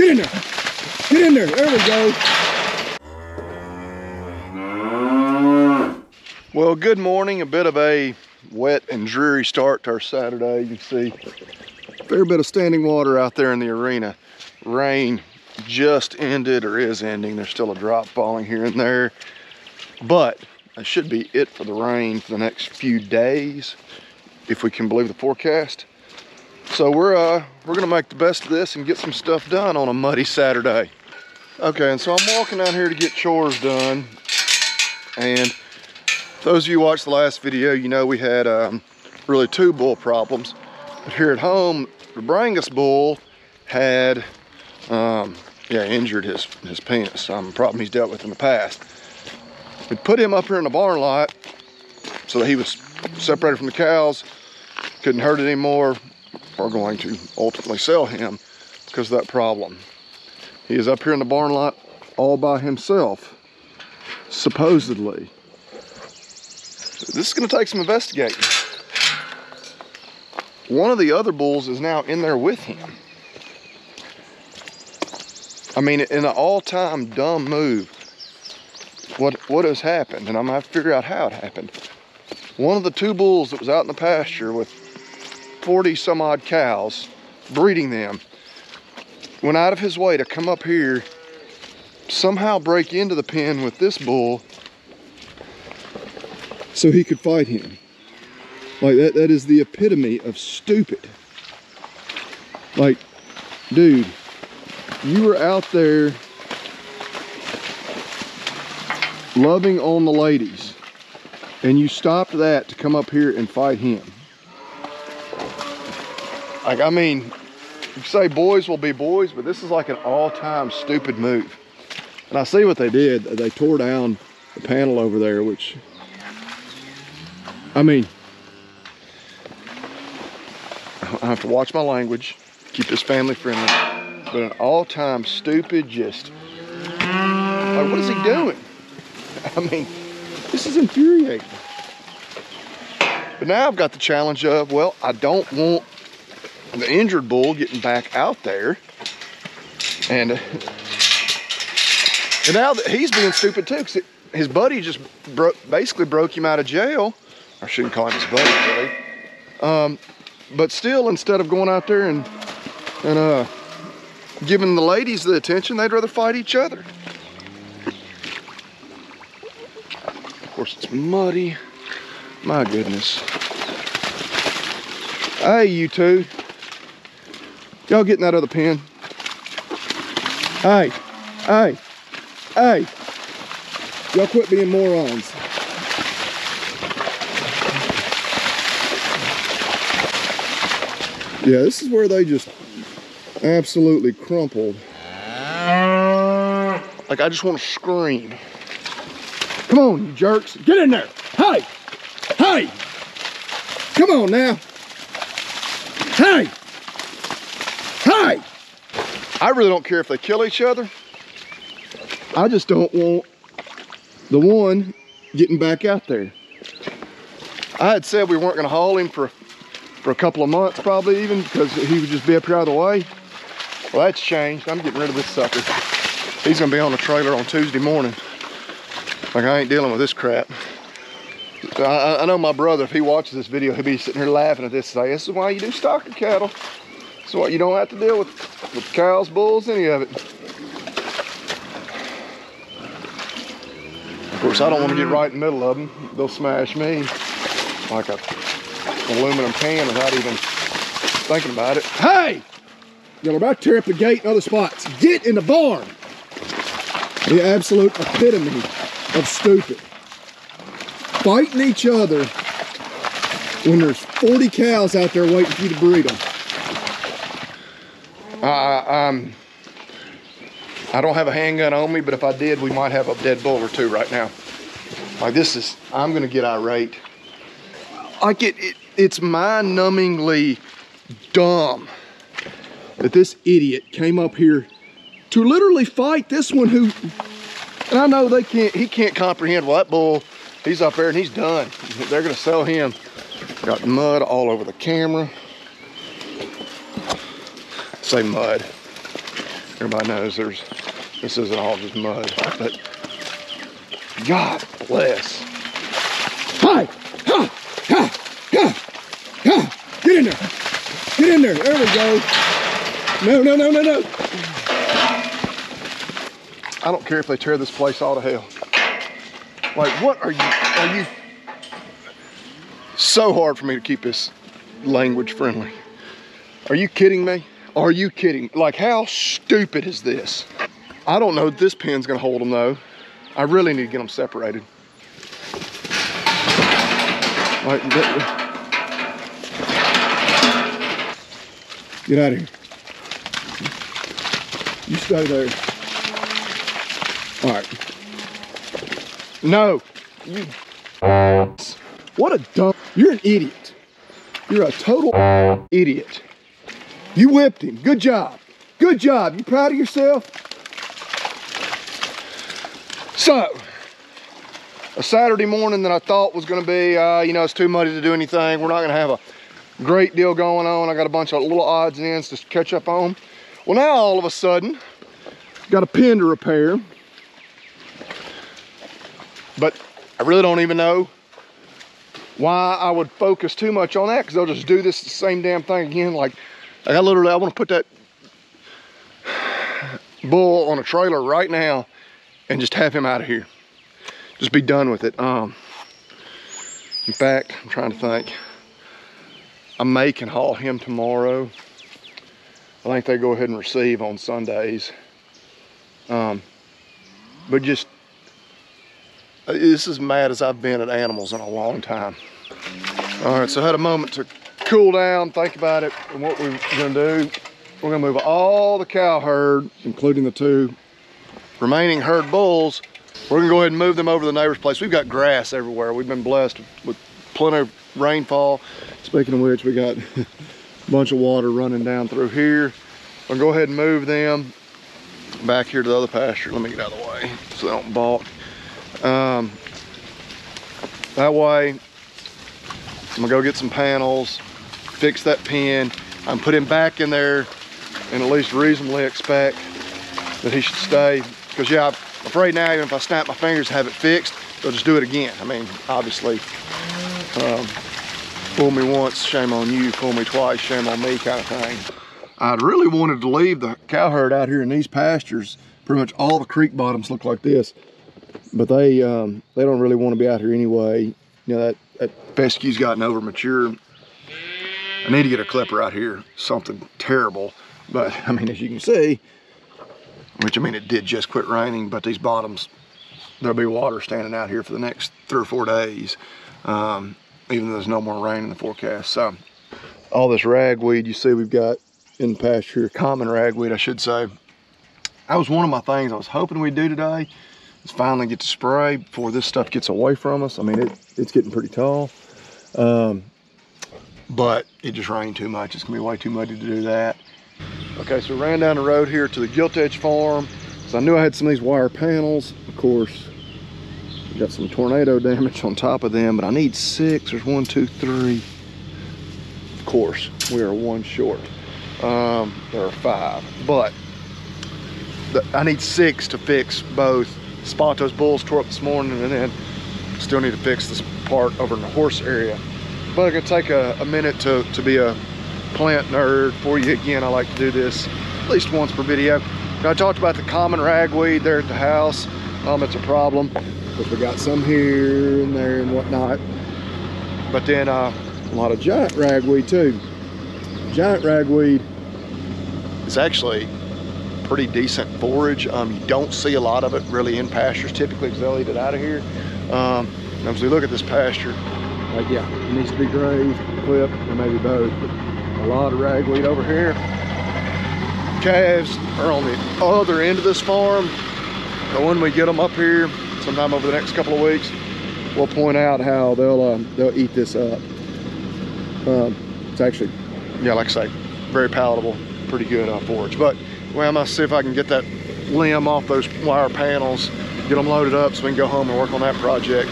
Get in there. Get in there. There we go. Well, good morning. A bit of a wet and dreary start to our Saturday. You can see a fair bit of standing water out there in the arena. Rain just ended or is ending. There's still a drop falling here and there. But that should be it for the rain for the next few days, if we can believe the forecast. So we're uh, we're gonna make the best of this and get some stuff done on a muddy Saturday. Okay, and so I'm walking down here to get chores done. And those of you who watched the last video, you know we had um, really two bull problems. But here at home, the Brangus bull had, um, yeah, injured his, his penis. Um, problem he's dealt with in the past. We put him up here in the barn lot so that he was separated from the cows, couldn't hurt it anymore, are going to ultimately sell him because of that problem. He is up here in the barn lot all by himself, supposedly. This is going to take some investigating. One of the other bulls is now in there with him. I mean, in an all-time dumb move, what, what has happened, and I'm going to have to figure out how it happened. One of the two bulls that was out in the pasture with 40 some odd cows, breeding them, went out of his way to come up here, somehow break into the pen with this bull so he could fight him. Like that, that is the epitome of stupid. Like, dude, you were out there loving on the ladies and you stopped that to come up here and fight him. Like, I mean, you say boys will be boys, but this is like an all-time stupid move. And I see what they did. They tore down the panel over there, which, I mean, I have to watch my language, keep this family friendly. But an all-time stupid, just, like, what is he doing? I mean, this is infuriating. But now I've got the challenge of, well, I don't want the injured bull getting back out there. And, and now that he's being stupid too, because his buddy just broke, basically broke him out of jail. I shouldn't call him his buddy, really. Um, but still, instead of going out there and, and uh, giving the ladies the attention, they'd rather fight each other. Of course, it's muddy. My goodness. Hey, you two. Y'all get in that other pan. Hey, hey, hey. Y'all quit being morons. Yeah, this is where they just absolutely crumpled. Like I just want to scream. Come on, you jerks. Get in there. Hey, hey. Come on now. Hey. Hey. I really don't care if they kill each other. I just don't want the one getting back out there. I had said we weren't going to haul him for for a couple of months probably even because he would just be up here out of the way. Well, that's changed. I'm getting rid of this sucker. He's gonna be on the trailer on Tuesday morning. Like I ain't dealing with this crap. I, I know my brother, if he watches this video, he'll be sitting here laughing at this say, this is why you do stocker cattle. So you don't have to deal with, with cows, bulls, any of it. Of course, I don't want to get right in the middle of them. They'll smash me like a aluminum can without even thinking about it. Hey! Y'all are about to tear up the gate in other spots. Get in the barn! The absolute epitome of stupid. Fighting each other when there's 40 cows out there waiting for you to breed them. Uh, um, I don't have a handgun on me, but if I did, we might have a dead bull or two right now. Like this is, I'm gonna get irate. Like it, it it's mind-numbingly dumb that this idiot came up here to literally fight this one who, and I know they can't, he can't comprehend, well, that bull, he's up there and he's done. They're gonna sell him. Got mud all over the camera. Say mud. everybody knows there's this isn't all just mud, but God bless. Hi, ha, ha, ha, ha. Get in there. Get in there. There we go. No, no, no, no, no. I don't care if they tear this place all to hell. Like, what are you, are you, so hard for me to keep this language friendly. Are you kidding me? Are you kidding? Like, how stupid is this? I don't know this pin's gonna hold them though. I really need to get them separated. Like, get out of here. You stay there. All right. No, you. What a dumb. You're an idiot. You're a total idiot. You whipped him. Good job. Good job. You proud of yourself? So, a Saturday morning that I thought was going to be, uh, you know, it's too muddy to do anything. We're not going to have a great deal going on. I got a bunch of little odds and ends to catch up on. Well, now all of a sudden, got a pin to repair. But I really don't even know why I would focus too much on that because they'll just do this the same damn thing again. Like, I literally, I want to put that bull on a trailer right now and just have him out of here. Just be done with it. Um, in fact, I'm trying to think. I may can haul him tomorrow. I think they go ahead and receive on Sundays. Um, but just, this is mad as I've been at animals in a long time. All right, so I had a moment to cool down, think about it, and what we're gonna do. We're gonna move all the cow herd, including the two remaining herd bulls. We're gonna go ahead and move them over to the neighbor's place. We've got grass everywhere. We've been blessed with plenty of rainfall. Speaking of which, we got a bunch of water running down through here. I'll go ahead and move them back here to the other pasture. Let me get out of the way so they don't balk. Um, that way, I'm gonna go get some panels, fix that pin. I'm put him back in there and at least reasonably expect that he should stay. Because yeah, I'm afraid now even if I snap my fingers and have it fixed, they'll just do it again. I mean, obviously, um, fool me once, shame on you, fool me twice, shame on me kind of thing. I'd really wanted to leave the cow herd out here in these pastures. Pretty much all the creek bottoms look like this, but they um, they don't really want to be out here anyway. You know, that, that fescue's gotten over mature. I need to get a clipper out here, something terrible. But I mean, as you can see, which I mean, it did just quit raining, but these bottoms, there'll be water standing out here for the next three or four days, um, even though there's no more rain in the forecast. So all this ragweed you see we've got in the pasture, common ragweed, I should say. That was one of my things I was hoping we'd do today, is finally get to spray before this stuff gets away from us. I mean, it, it's getting pretty tall. Um, but it just rained too much. It's gonna be way too muddy to do that. Okay, so ran down the road here to the Gilt Edge Farm. So I knew I had some of these wire panels. Of course, got some tornado damage on top of them, but I need six. There's one, two, three. Of course, we are one short. Um, there are five, but the, I need six to fix both. Spot those bulls tore up this morning and then still need to fix this part over in the horse area. But it's gonna take a, a minute to, to be a plant nerd for you again. I like to do this at least once per video. I talked about the common ragweed there at the house. Um, it's a problem because we got some here and there and whatnot. But then uh, a lot of giant ragweed too. Giant ragweed is actually pretty decent forage. Um, you don't see a lot of it really in pastures typically because they'll eat it out of here. Um, as we look at this pasture, like yeah, it needs to be grazed, clipped, or maybe both. But a lot of ragweed over here. Calves are on the other end of this farm. But when we get them up here, sometime over the next couple of weeks, we'll point out how they'll uh, they'll eat this up. Um, it's actually, yeah, like I say, very palatable, pretty good uh, forage. But well, I'm gonna see if I can get that limb off those wire panels, get them loaded up so we can go home and work on that project.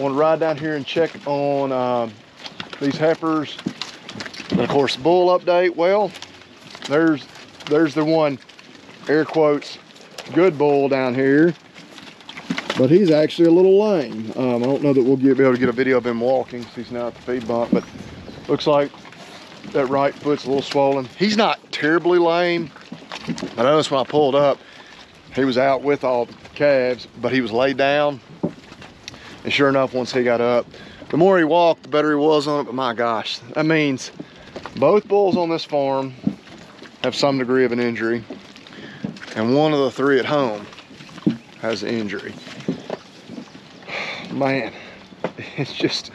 Want to ride down here and check on uh, these heifers. And of course, bull update, well, there's there's the one air quotes, good bull down here. But he's actually a little lame. Um, I don't know that we'll get, be able to get a video of him walking since he's now at the feed bump, but looks like that right foot's a little swollen. He's not terribly lame, I noticed when I pulled up, he was out with all the calves, but he was laid down. And sure enough, once he got up, the more he walked, the better he was on it. But my gosh, that means both bulls on this farm have some degree of an injury. And one of the three at home has an injury. Man, it's just,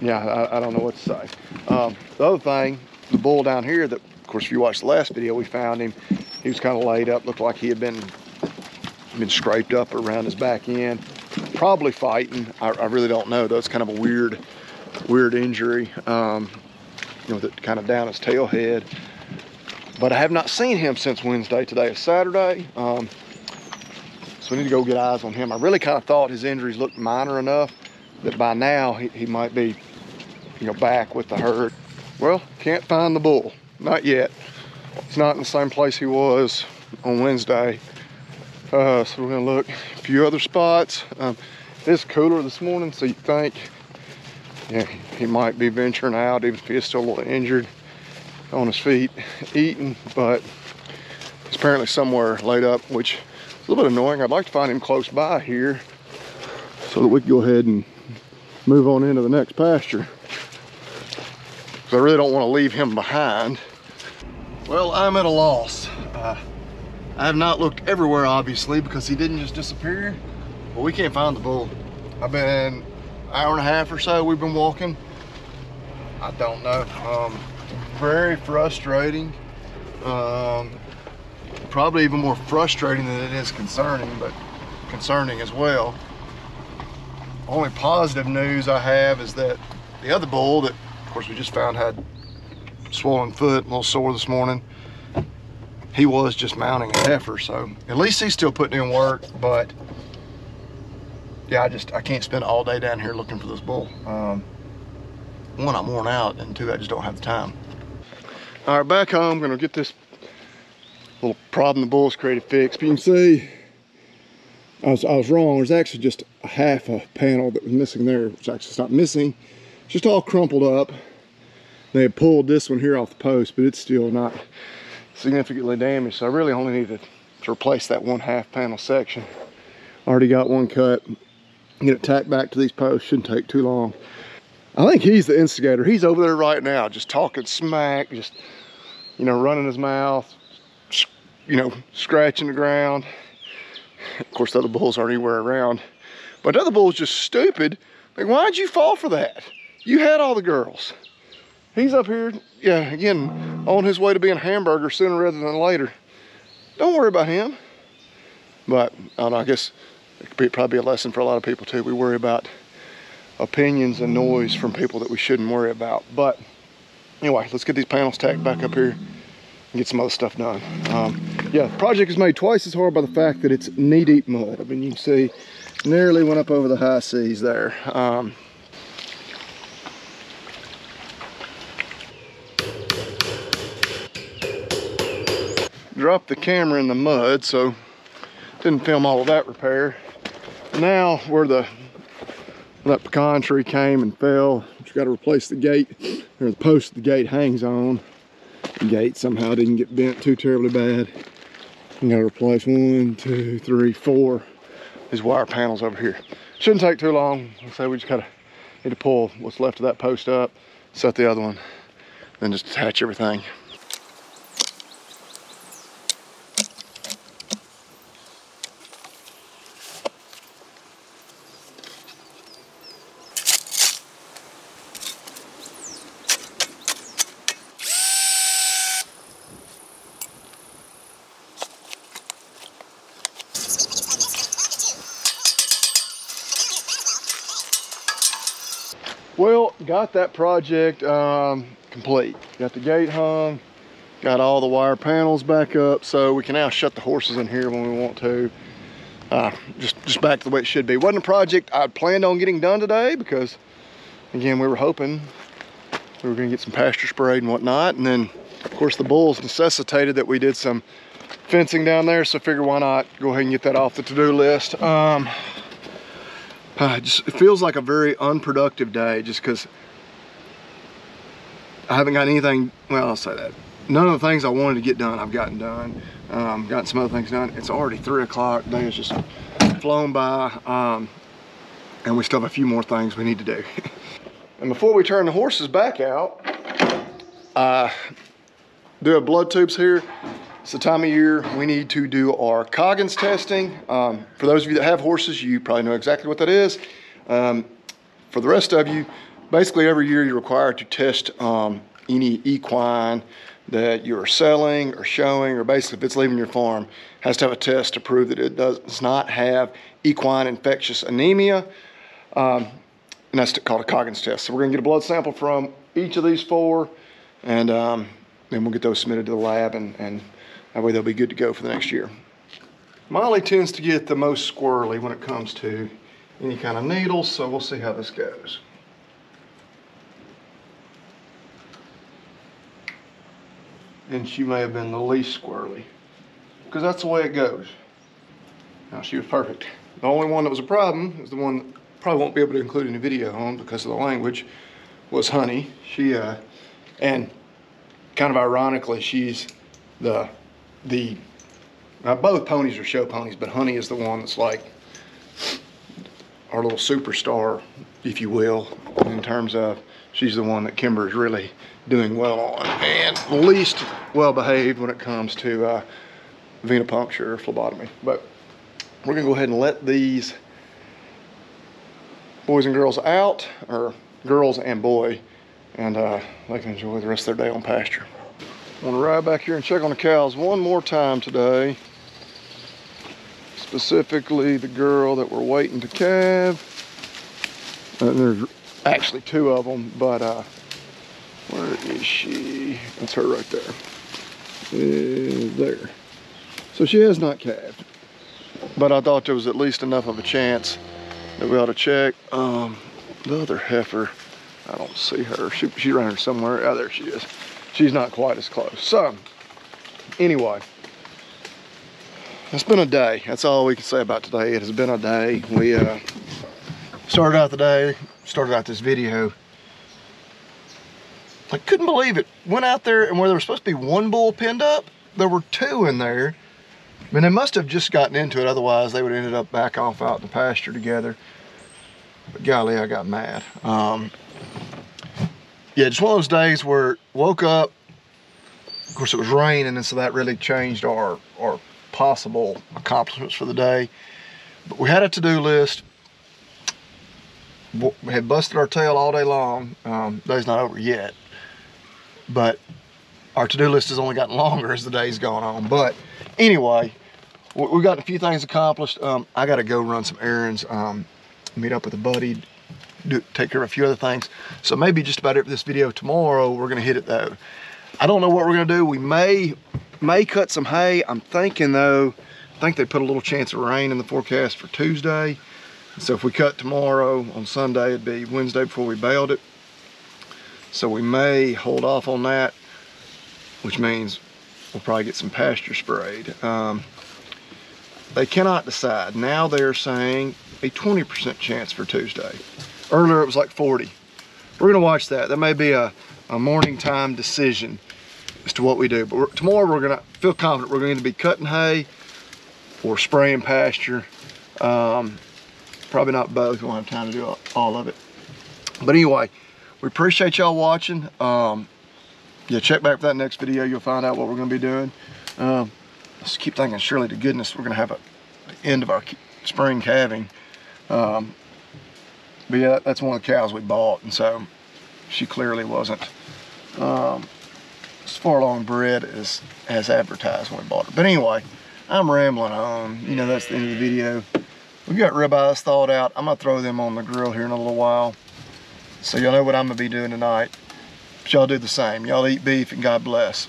yeah, I, I don't know what to say. Um, the other thing, the bull down here that, of course, if you watched the last video, we found him. He was kind of laid up, looked like he had been been scraped up around his back end. Probably fighting. I, I really don't know. That's kind of a weird, weird injury. Um, you know, that kind of down his tail head. But I have not seen him since Wednesday. Today is Saturday. Um, so we need to go get eyes on him. I really kind of thought his injuries looked minor enough that by now he, he might be, you know, back with the herd. Well, can't find the bull. Not yet. It's not in the same place he was on Wednesday. Uh, so we're gonna look a few other spots. Um, it's cooler this morning, so you think yeah, he might be venturing out, even if he is still a little injured on his feet, eating, but he's apparently somewhere laid up, which is a little bit annoying. I'd like to find him close by here so that we can go ahead and move on into the next pasture. Because I really don't want to leave him behind. Well, I'm at a loss. Uh, I have not looked everywhere, obviously, because he didn't just disappear. But we can't find the bull. I've been an hour and a half or so we've been walking. I don't know. Um, very frustrating. Um, probably even more frustrating than it is concerning, but concerning as well. Only positive news I have is that the other bull that, of course, we just found had swollen foot, a little sore this morning he was just mounting a heifer. So at least he's still putting in work, but yeah, I just, I can't spend all day down here looking for this bull. Um, one, I'm worn out, and two, I just don't have the time. All right, back home, gonna get this little problem the bulls created fixed. But you can see, I was, I was wrong. There's actually just a half a panel that was missing there, which actually is not missing. It's just all crumpled up. They had pulled this one here off the post, but it's still not significantly damaged. So I really only need to, to replace that one half panel section. Already got one cut. Get it tacked back to these posts, shouldn't take too long. I think he's the instigator. He's over there right now, just talking smack, just, you know, running his mouth, you know, scratching the ground. Of course, the other bulls aren't anywhere around. But the other bull's just stupid. Like, why'd you fall for that? You had all the girls. He's up here, yeah, again, on his way to being hamburger sooner rather than later. Don't worry about him. But I don't know, I guess it could be, probably be a lesson for a lot of people too. We worry about opinions and noise from people that we shouldn't worry about. But anyway, let's get these panels tacked back up here and get some other stuff done. Um, yeah, project is made twice as hard by the fact that it's knee-deep mud. I mean, you can see nearly went up over the high seas there. Um, dropped the camera in the mud, so didn't film all of that repair. Now, where the that pecan tree came and fell, you got to replace the gate, or the post the gate hangs on. The gate somehow didn't get bent too terribly bad. You got to replace one, two, three, four these wire panels over here. Shouldn't take too long. Let's say we just gotta need to pull what's left of that post up, set the other one, then just attach everything. Well, got that project um, complete. Got the gate hung, got all the wire panels back up, so we can now shut the horses in here when we want to. Uh, just, just back to the way it should be. Wasn't a project I planned on getting done today because, again, we were hoping we were gonna get some pasture sprayed and whatnot, and then Of course, the bulls necessitated that we did some fencing down there, so figure why not go ahead and get that off the to-do list. Um, uh, just, it feels like a very unproductive day just because I haven't got anything, well, I'll say that. None of the things I wanted to get done, I've gotten done. Um, gotten some other things done. It's already three o'clock. Day is just flown by. Um, and we still have a few more things we need to do. and before we turn the horses back out, uh, do have blood tubes here. It's the time of year we need to do our Coggins testing. Um, for those of you that have horses, you probably know exactly what that is. Um, for the rest of you, basically every year you're required to test um, any equine that you're selling or showing, or basically if it's leaving your farm, has to have a test to prove that it does not have equine infectious anemia. Um, and that's called a Coggins test. So we're gonna get a blood sample from each of these four, and um, then we'll get those submitted to the lab, and, and that way they'll be good to go for the next year. Molly tends to get the most squirrely when it comes to any kind of needles, so we'll see how this goes. And she may have been the least squirrely because that's the way it goes. Now she was perfect. The only one that was a problem is the one that probably won't be able to include in the video on because of the language was Honey. She uh, and kind of ironically, she's the the now both ponies are show ponies, but Honey is the one that's like our little superstar, if you will, in terms of she's the one that Kimber is really doing well on and least well behaved when it comes to uh, venipuncture or phlebotomy. But we're gonna go ahead and let these boys and girls out, or girls and boy, and uh, they can enjoy the rest of their day on pasture. I want to ride back here and check on the cows one more time today. Specifically the girl that we're waiting to calve. And there's actually two of them, but uh, where is she? That's her right there. Is there. So she has not calved, but I thought there was at least enough of a chance that we ought to check. Um, the other heifer, I don't see her. She, she ran her somewhere. Oh, there she is. She's not quite as close. So, anyway, it's been a day. That's all we can say about today. It has been a day. We uh, started out the day, started out this video. I couldn't believe it. Went out there and where there was supposed to be one bull pinned up, there were two in there. I mean, they must have just gotten into it. Otherwise, they would have ended up back off out in the pasture together. But golly, I got mad. Um, yeah, just one of those days where woke up. Of course, it was raining, and so that really changed our, our possible accomplishments for the day. But we had a to-do list had busted our tail all day long. Um, day's not over yet, but our to-do list has only gotten longer as the day's gone on. But anyway, we got a few things accomplished. Um, I got to go run some errands, um, meet up with a buddy, do, take care of a few other things. So maybe just about it for this video. Tomorrow, we're going to hit it though. I don't know what we're going to do. We may may cut some hay. I'm thinking though, I think they put a little chance of rain in the forecast for Tuesday. So if we cut tomorrow on Sunday, it'd be Wednesday before we baled it. So we may hold off on that, which means we'll probably get some pasture sprayed. Um, they cannot decide. Now they're saying a 20% chance for Tuesday. Earlier it was like 40. We're gonna watch that. That may be a, a morning time decision as to what we do. But we're, tomorrow we're gonna feel confident we're going to be cutting hay or spraying pasture. Um, Probably not both. We won't have time to do all of it. But anyway, we appreciate y'all watching. Um, yeah, check back for that next video. You'll find out what we're going to be doing. Um, let's keep thinking, surely to goodness, we're going to have a end of our spring calving. Um, but yeah, that's one of the cows we bought, and so she clearly wasn't um, as far along bred as, as advertised when we bought her. But anyway, I'm rambling on. You know, that's the end of the video. We've got ribeyes thawed out. I'm gonna throw them on the grill here in a little while. So y'all know what I'm gonna be doing tonight. But y'all do the same. Y'all eat beef and God bless.